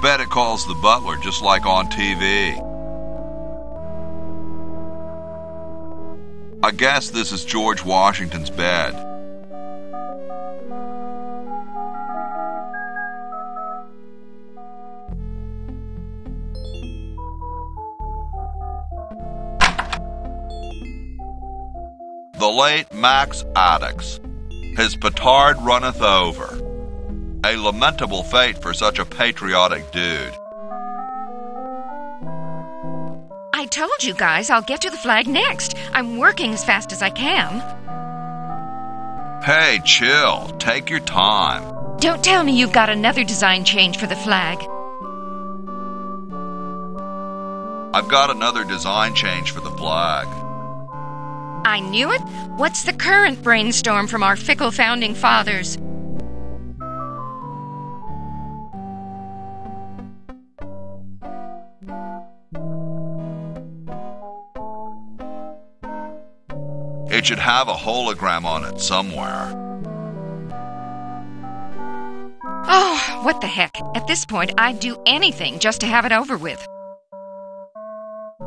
Bet it calls the butler just like on TV. I guess this is George Washington's bed. The late Max Addicks. His petard runneth over. A lamentable fate for such a patriotic dude. I told you guys I'll get to the flag next. I'm working as fast as I can. Hey, chill. Take your time. Don't tell me you've got another design change for the flag. I've got another design change for the flag. I knew it. What's the current brainstorm from our fickle founding fathers? It should have a hologram on it somewhere. Oh, what the heck. At this point, I'd do anything just to have it over with.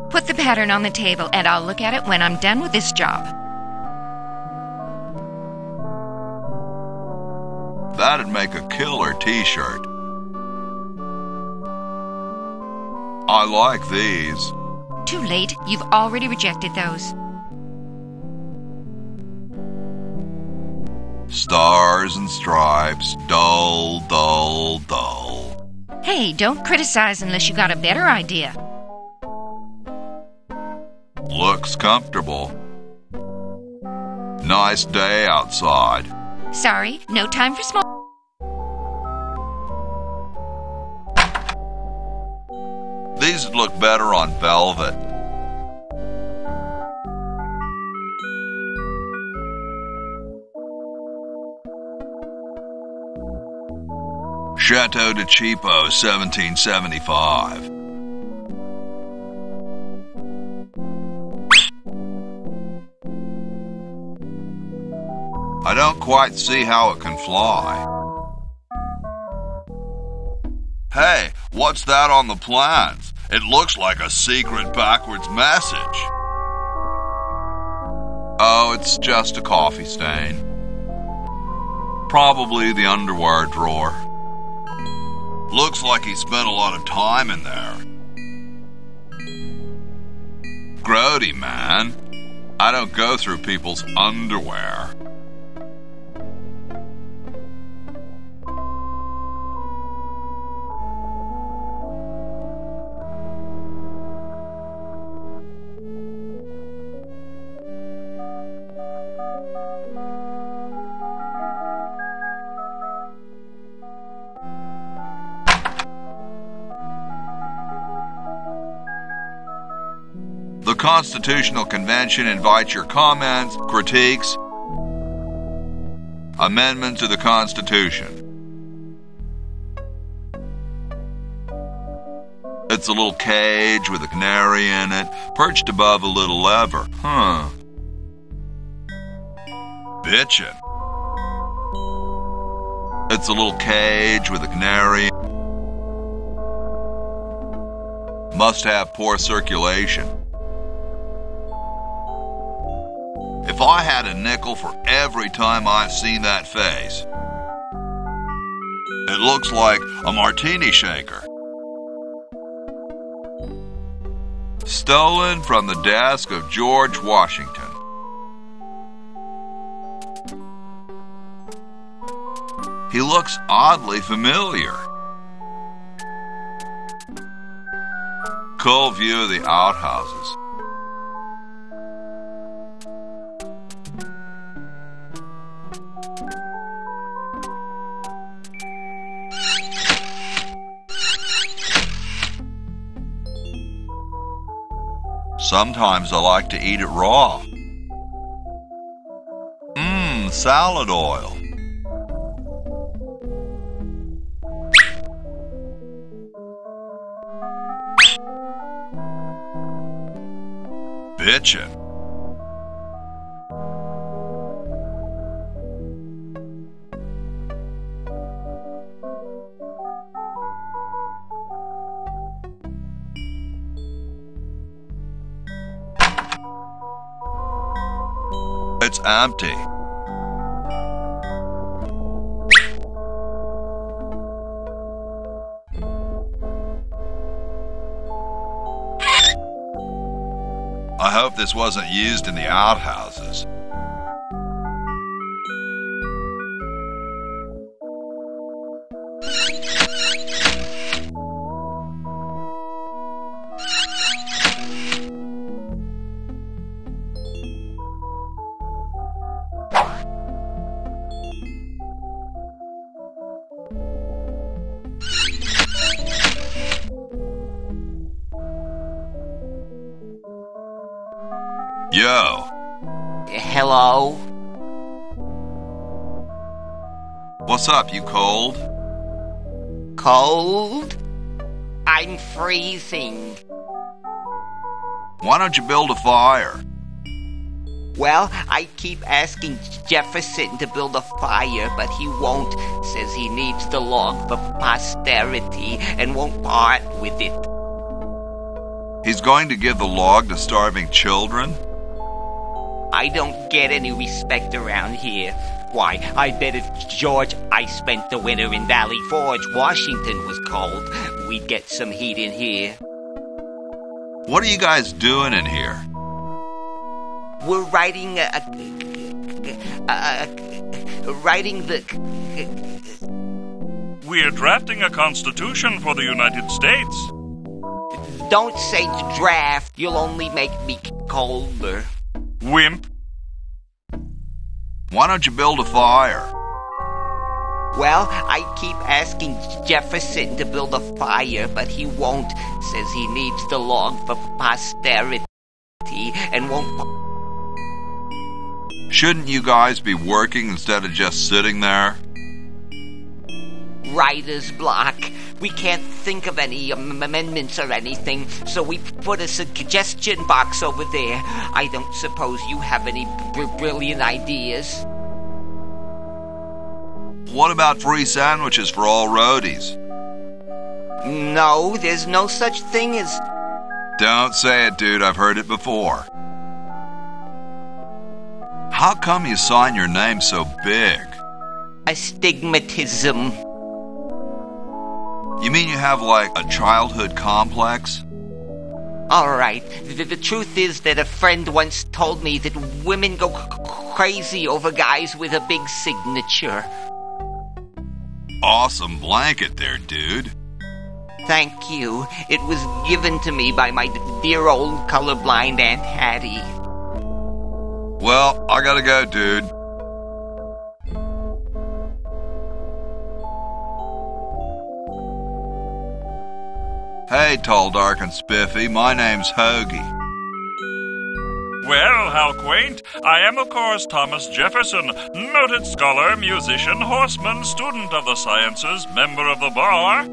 Put the pattern on the table and I'll look at it when I'm done with this job. That'd make a killer t shirt. I like these. Too late. You've already rejected those. Stars and stripes, dull, dull, dull. Hey, don't criticize unless you got a better idea. Looks comfortable. Nice day outside. Sorry, no time for small. These would look better on velvet. Chateau de Cheapo, 1775. I don't quite see how it can fly. Hey, what's that on the plans? It looks like a secret backwards message. Oh, it's just a coffee stain. Probably the underwear drawer. Looks like he spent a lot of time in there. Grody, man. I don't go through people's underwear. Constitutional Convention invites your comments, critiques, amendment to the Constitution. It's a little cage with a canary in it, perched above a little lever. Huh. Bitchin'. It's a little cage with a canary. Must have poor circulation. If I had a nickel for every time I've seen that face, it looks like a martini shaker. Stolen from the desk of George Washington. He looks oddly familiar. Cool view of the outhouses. Sometimes I like to eat it raw. Mmm, salad oil. Bitchin'. It's empty. I hope this wasn't used in the outhouses. Yo, Hello? what's up? You cold? Cold? I'm freezing. Why don't you build a fire? Well, I keep asking Jefferson to build a fire, but he won't. Says he needs the log for posterity and won't part with it. He's going to give the log to starving children? I don't get any respect around here. Why, I bet if George I spent the winter in Valley Forge, Washington was cold, we'd get some heat in here. What are you guys doing in here? We're writing a, a, a, a writing the We're drafting a constitution for the United States. Don't say draft, you'll only make me colder. Wimp. Why don't you build a fire? Well, I keep asking Jefferson to build a fire, but he won't. Says he needs the log for posterity and won't. Shouldn't you guys be working instead of just sitting there? Writer's block. We can't think of any amendments or anything, so we put a suggestion box over there. I don't suppose you have any br- brilliant ideas. What about free sandwiches for all roadies? No, there's no such thing as. Don't say it, dude. I've heard it before. How come you sign your name so big? astigmatism. You mean you have like a childhood complex? All right. The, the truth is that a friend once told me that women go crazy over guys with a big signature. Awesome blanket there, dude. Thank you. It was given to me by my dear old colorblind Aunt Hattie. Well, I gotta go, dude. Hey, tall, dark, and spiffy. My name's Hoagie. Well, how quaint. I am, of course, Thomas Jefferson, noted scholar, musician, horseman, student of the sciences, member of the bar.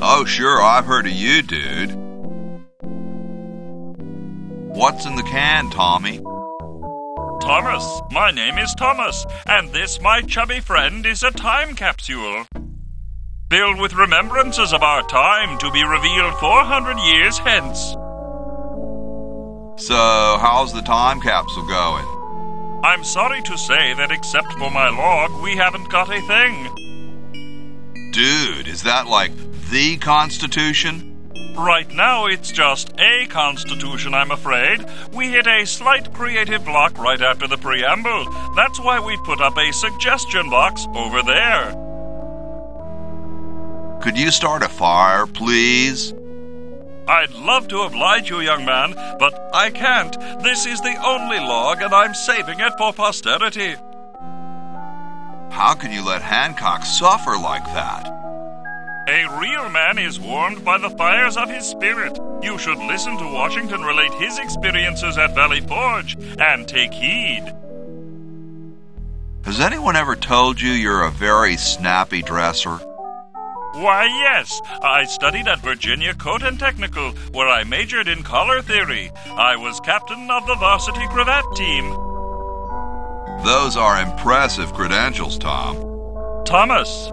Oh, sure, I've heard of you, dude. What's in the can, Tommy? Thomas, my name is Thomas, and this, my chubby friend, is a time capsule. Filled with remembrances of our time to be revealed 400 years hence. So, how's the time capsule going? I'm sorry to say that except for my log, we haven't got a thing. Dude, is that like the Constitution? Right now, it's just a constitution, I'm afraid. We hit a slight creative block right after the preamble. That's why we put up a suggestion box over there. Could you start a fire, please? I'd love to oblige you, young man, but I can't. This is the only log, and I'm saving it for posterity. How can you let Hancock suffer like that? A real man is warmed by the fires of his spirit. You should listen to Washington relate his experiences at Valley Forge and take heed. Has anyone ever told you you're a very snappy dresser? Why, yes. I studied at Virginia Cotton Technical, where I majored in collar theory. I was captain of the varsity cravat team. Those are impressive credentials, Tom. Thomas,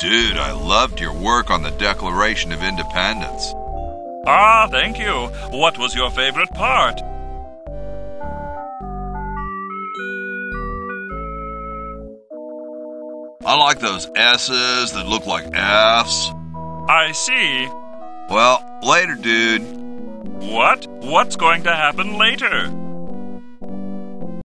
Dude, I loved your work on the Declaration of Independence. Ah, thank you. What was your favorite part? I like those S's that look like F's. I see. Well, later, dude. What? What's going to happen later?